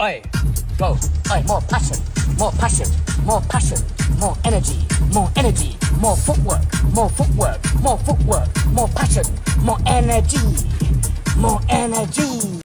Oi, go. Oi, more passion, more passion, more passion, more energy, more energy, more footwork, more footwork, more footwork, more passion, more energy, more energy.